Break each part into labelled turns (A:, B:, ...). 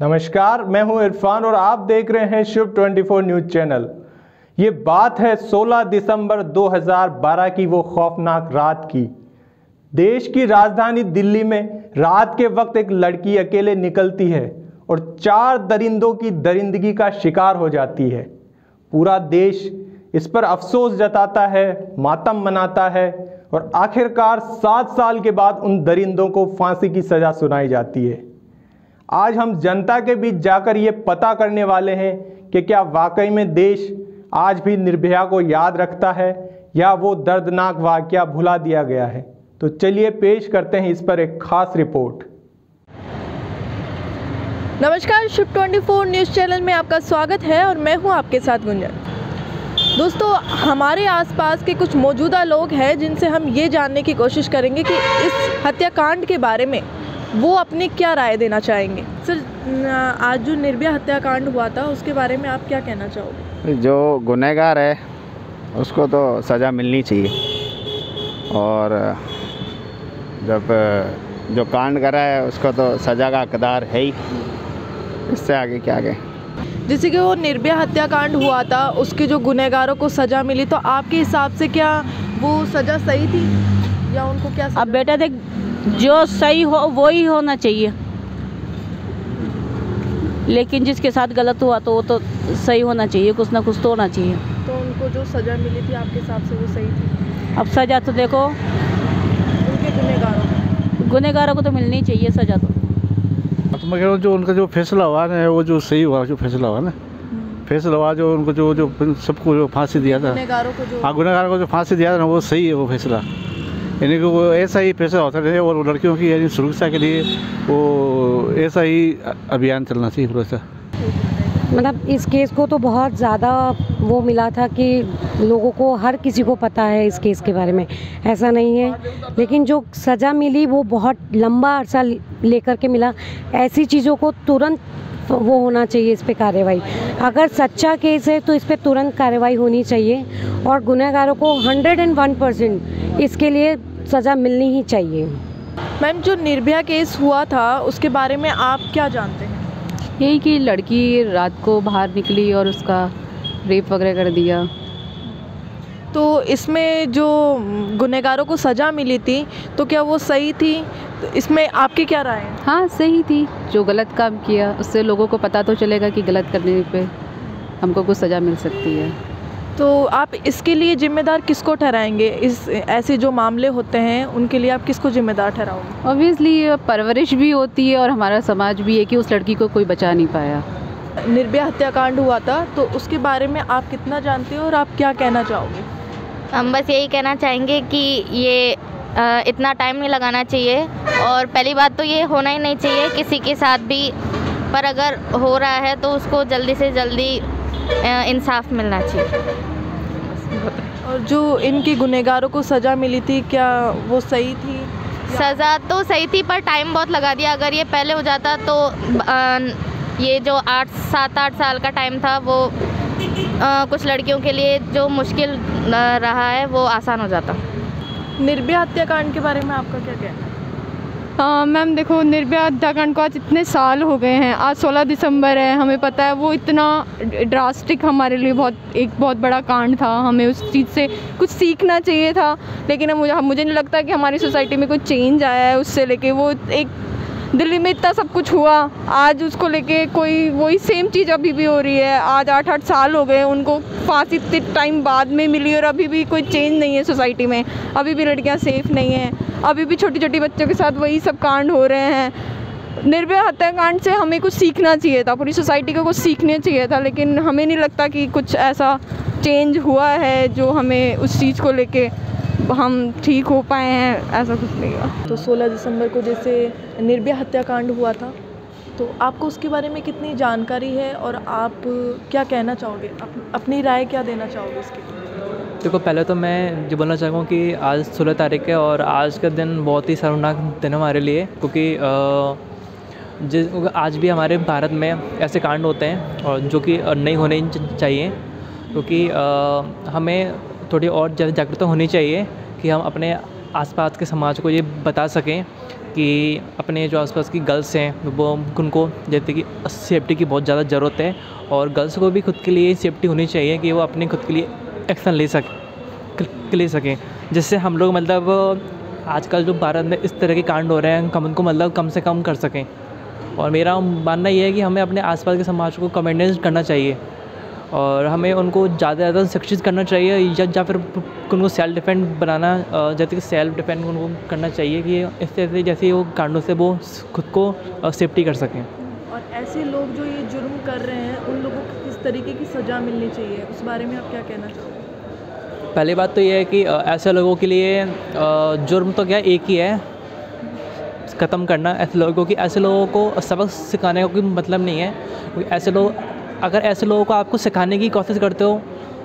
A: नमस्कार, मैं हूँ इरफान और आप देख रहे हैं शुभ 24 न्यूज़ चैनल। ये बात है 16 दिसंबर 2012 की, वो खौफनाक रात की। देश की राजधानी दिल्ली में रात के वक्त एक लड़की अकेले निकलती है और चार दरिंदों की दरिंदगी का शिकार हो जाती है। पूरा देश इस पर अफसोस जताता है, मातम मनाता है और आखिरकार सात साल के बाद उन दरिंदों को फांसी की सज़ा सुनाई जाती है। आज हम जनता के बीच जाकर ये पता करने वाले हैं कि क्या वाकई में देश आज भी निर्भया को याद रखता है या वो दर्दनाक वाक़ भुला दिया गया है। तो चलिए पेश करते हैं इस पर एक खास रिपोर्ट।
B: नमस्कार शिप 24 न्यूज़ चैनल में आपका स्वागत है और मैं हूँ आपके साथ गुंजन। दोस्तों, हमारे आसपास के कुछ मौजूदा लोग हैं जिनसे हम ये जानने की कोशिश करेंगे कि इस हत्याकांड के बारे में वो अपनी क्या राय देना चाहेंगे? सर आज जो निर्भया हत्याकांड हुआ था उसके बारे में आप क्या कहना चाहोगे?
C: जो गुनहगार है उसको तो सज़ा मिलनी चाहिए। और जब जो कांड करा है उसको तो सज़ा का हकदार है ही। इससे आगे क्या आगे
B: जैसे कि वो निर्भया हत्याकांड हुआ था उसके जो गुनहगारों को सज़ा मिली तो आपके हिसाब से क्या वो सज़ा सही थी? या उनको क्या
D: अब बेटा देख जो सही हो वो ही होना चाहिए। लेकिन जिसके साथ गलत हुआ तो वो तो सही होना चाहिए कुछ ना कुछ तो होना चाहिए।
B: तो उनको जो सज़ा मिली थी आपके हिसाब से वो सही थी?
D: अब सज़ा तो देखो।
B: उनके गुनहगारों
D: गुनहगारों को तो मिलनी चाहिए सज़ा तो।
E: तो मैं कह रहा हूँ जो उनका जो फैसला हुआ ना वो जो सही हुआ जो फैसला हुआ ना। फैसला हुआ जो उनको जो जो सबको जो फांसी दिया था।
B: गुनहगारों को जो
E: हाँ गुनहगारों को जो फांसी दिया था ना वो सही है वो फैसला। यानी कि वो ऐसा ही पैसा होता रहे और लड़कियों की यानी सुरक्षा के लिए वो ऐसा ही अभियान चलना चाहिए पूरा सा।
F: मतलब इस केस को तो बहुत ज़्यादा वो मिला था कि लोगों को हर किसी को पता है इस केस के बारे में। ऐसा नहीं है। लेकिन जो सज़ा मिली वो बहुत लंबा अरसा लेकर के मिला। ऐसी चीज़ों को तुरंत वो होना चाहिए इस पर कार्रवाई। अगर सच्चा केस है तो इस पर तुरंत कार्रवाई होनी चाहिए। और गुनहगारों को हंड्रेड एंड वन परसेंट इसके लिए सज़ा मिलनी ही चाहिए।
B: मैम जो निर्भया केस हुआ था उसके बारे में आप क्या जानते हैं?
G: यही कि लड़की रात को बाहर निकली और उसका रेप वगैरह कर दिया।
B: तो इसमें जो गुनहगारों को सज़ा मिली थी तो क्या वो सही थी? तो इसमें आपकी क्या राय है?
G: हाँ सही थी। जो गलत काम किया उससे लोगों को पता तो चलेगा कि गलत करने पे हमको कुछ सज़ा मिल सकती है।
B: तो आप इसके लिए जिम्मेदार किसको ठहराएँगे? इस ऐसे जो मामले होते हैं उनके लिए आप किसको जिम्मेदार ठहराओगे?
G: ऑब्वियसली परवरिश भी होती है और हमारा समाज भी है कि उस लड़की को कोई बचा नहीं पाया।
B: निर्भया हत्याकांड हुआ था तो उसके बारे में आप कितना जानते हो और आप क्या कहना चाहोगे?
H: हम बस यही कहना चाहेंगे कि ये आ, इतना टाइम नहीं लगाना चाहिए और पहली बात तो ये होना ही नहीं चाहिए किसी के साथ भी। पर अगर हो रहा है तो उसको जल्दी से जल्दी इंसाफ मिलना चाहिए।
B: और जो इनकी गुनहगारों को सज़ा मिली थी क्या वो सही थी?
H: सज़ा तो सही थी पर टाइम बहुत लगा दिया। अगर ये पहले हो जाता तो आ, ये जो आठ सात आठ साल का टाइम था वो आ, कुछ लड़कियों के लिए जो मुश्किल रहा है वो आसान हो जाता।
B: निर्भया हत्याकांड के बारे में आपका क्या कहना है?
I: मैम देखो, निर्भया हत्याकांड को आज इतने साल हो गए हैं। आज 16 दिसंबर है, हमें पता है वो इतना ड्रास्टिक हमारे लिए बहुत, एक बहुत बड़ा कांड था। हमें उस चीज़ से कुछ सीखना चाहिए था, लेकिन मुझे मुझे नहीं लगता कि हमारी सोसाइटी में कुछ चेंज आया है उससे लेके। वो एक दिल्ली में इतना सब कुछ हुआ। आज उसको लेके कोई, वही सेम चीज़ अभी भी हो रही है। आज आठ आठ साल हो गए, उनको फांसी इतने टाइम बाद में मिली और अभी भी कोई चेंज नहीं है सोसाइटी में। अभी भी लड़कियाँ सेफ़ नहीं हैं। अभी भी छोटी छोटी बच्चों के साथ वही सब कांड हो रहे हैं। निर्भया हत्याकांड से हमें कुछ सीखना चाहिए था। पूरी सोसाइटी को कुछ सीखने चाहिए था, लेकिन हमें नहीं लगता कि कुछ ऐसा चेंज हुआ है जो हमें उस चीज़ को लेके हम ठीक हो पाए हैं ऐसा कुछ नहीं हुआ।
B: तो 16 दिसंबर को जैसे निर्भया हत्याकांड हुआ था तो आपको उसके बारे में कितनी जानकारी है और आप क्या कहना चाहोगे? अप, अपनी राय क्या देना चाहोगे इसके
J: देखो पहले तो मैं जो बोलना चाहूँगा कि आज सोलह तारीख है और आज का दिन बहुत ही शर्मनाक दिन है हमारे लिए क्योंकि जिस आज भी हमारे भारत में ऐसे कांड होते हैं और जो कि नहीं होने चाहिए क्योंकि हमें थोड़ी और ज़्यादा जागरूकता होनी चाहिए कि हम अपने आसपास के समाज को ये बता सकें कि अपने जो आसपास की गर्ल्स हैं, वो उनको जैसे कि सेफ्टी की बहुत ज़्यादा ज़रूरत है और गर्ल्स को भी खुद के लिए सेफ्टी होनी चाहिए कि वो अपने खुद के लिए एक्शन ले सक ले सकें। जिससे हम लोग मतलब आजकल जो भारत में इस तरह के कांड हो रहे हैं हम उनको मतलब कम से कम कर सकें। और मेरा मानना ये है कि हमें अपने आसपास के समाज को कमेंडेंस करना चाहिए। और हमें उनको ज़्यादा से ज़्यादा शिक्षित करना चाहिए या या फिर उनको सेल्फ डिफेंड बनाना जैसे कि सेल्फ डिफेंड उनको करना चाहिए कि इस तरह से जैसे वो कांडों से वो खुद को सेफ्टी कर सकें।
B: और ऐसे लोग जो ये जुर्म कर रहे हैं उन लोगों को किस तरीके की सज़ा मिलनी चाहिए? उस बारे में आप क्या कहना चाहोगे?
J: पहली बात तो ये है कि ऐसे लोगों के लिए जुर्म तो क्या एक ही है ख़त्म करना। ऐसे लोगों की ऐसे लोगों को सबक सिखाने का कोई मतलब नहीं है। ऐसे लोग अगर ऐसे लोगों को आपको सिखाने की कोशिश करते हो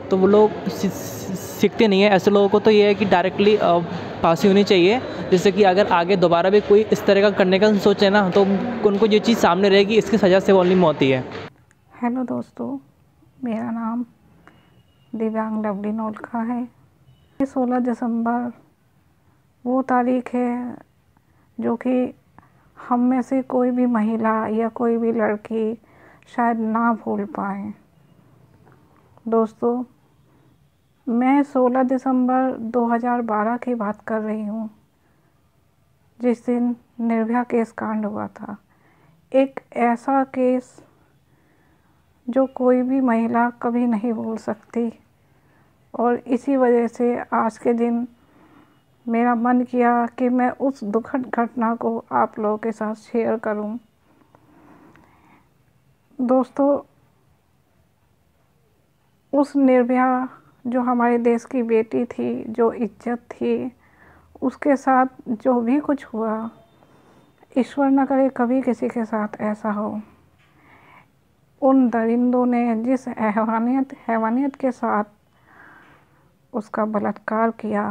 J: तो वो लोग सीखते नहीं हैं। ऐसे लोगों को तो ये है कि डायरेक्टली फांसी होनी चाहिए। जिससे कि अगर आगे दोबारा भी कोई इस तरह का करने का सोचे ना तो उनको ये चीज़ सामने रहेगी, इसकी सज़ा से ओनली मौत ही है।
K: हेलो दोस्तों, मेरा नाम दिव्यांग लवली नोलखा है। सोलह दिसंबर वो तारीख है, जो कि हम में से कोई भी महिला या कोई भी लड़की शायद ना भूल पाए। दोस्तों, मैं 16 दिसंबर 2012 की बात कर रही हूँ, जिस दिन निर्भया केस कांड हुआ था। एक ऐसा केस जो कोई भी महिला कभी नहीं भूल सकती, और इसी वजह से आज के दिन मेरा मन किया कि मैं उस दुखद घटना को आप लोगों के साथ शेयर करूँ। दोस्तों, उस निर्भया जो हमारे देश की बेटी थी, जो इज़्ज़त थी, उसके साथ जो भी कुछ हुआ, ईश्वर न करे कभी किसी के साथ ऐसा हो। उन दरिंदों ने जिस हैवानियत हैवानियत के साथ उसका बलात्कार किया,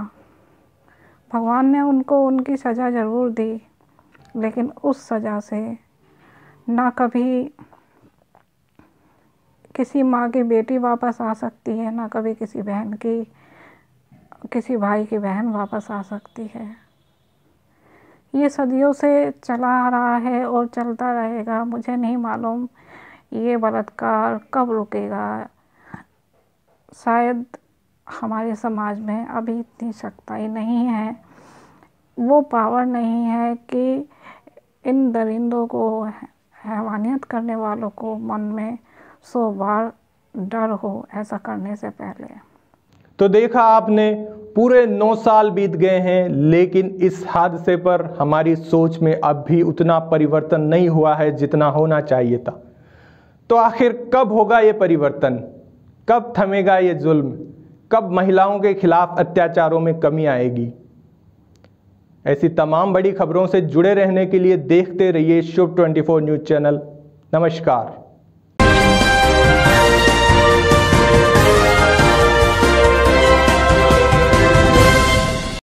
K: भगवान ने उनको उनकी सज़ा ज़रूर दी, लेकिन उस सज़ा से ना कभी किसी माँ की बेटी वापस आ सकती है, ना कभी किसी बहन की, किसी भाई की बहन वापस आ सकती है। ये सदियों से चला आ रहा है और चलता रहेगा। मुझे नहीं मालूम ये बलात्कार कब रुकेगा। शायद हमारे समाज में अभी इतनी सख्ताई नहीं है, वो पावर नहीं है कि इन दरिंदों को, हैवानियत करने वालों को मन में सौ बार डर हो ऐसा करने से पहले।
A: तो देखा आपने, पूरे नौ साल बीत गए हैं, लेकिन इस हादसे पर हमारी सोच में अब भी उतना परिवर्तन नहीं हुआ है जितना होना चाहिए था। तो आखिर कब होगा ये परिवर्तन? कब थमेगा ये जुल्म? कब महिलाओं के खिलाफ अत्याचारों में कमी आएगी? ऐसी तमाम बड़ी खबरों से जुड़े रहने के लिए देखते रहिए शुभ 24 न्यूज़ चैनल। नमस्कार।